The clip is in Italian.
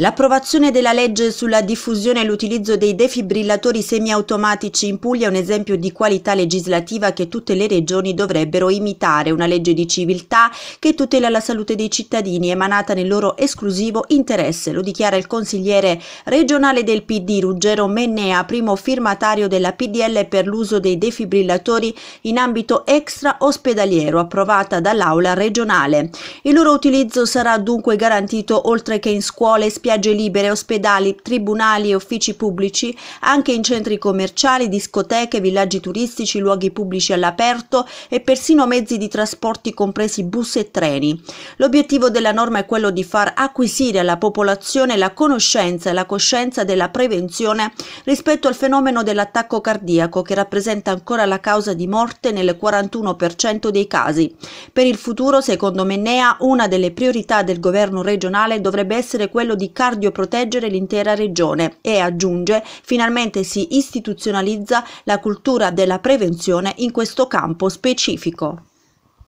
L'approvazione della legge sulla diffusione e l'utilizzo dei defibrillatori semiautomatici in Puglia è un esempio di qualità legislativa che tutte le regioni dovrebbero imitare, una legge di civiltà che tutela la salute dei cittadini emanata nel loro esclusivo interesse, lo dichiara il consigliere regionale del PD Ruggero Mennea, primo firmatario della PDL per l'uso dei defibrillatori in ambito extra ospedaliero, approvata dall'Aula regionale. Il loro utilizzo sarà dunque garantito oltre che in scuole, spiagge spiagge libere, ospedali, tribunali e uffici pubblici, anche in centri commerciali, discoteche, villaggi turistici, luoghi pubblici all'aperto e persino mezzi di trasporti compresi bus e treni. L'obiettivo della norma è quello di far acquisire alla popolazione la conoscenza e la coscienza della prevenzione rispetto al fenomeno dell'attacco cardiaco che rappresenta ancora la causa di morte nel 41% dei casi. Per il futuro, secondo Mennea, una delle priorità del governo regionale dovrebbe essere quello di cardioproteggere l'intera regione e aggiunge finalmente si istituzionalizza la cultura della prevenzione in questo campo specifico.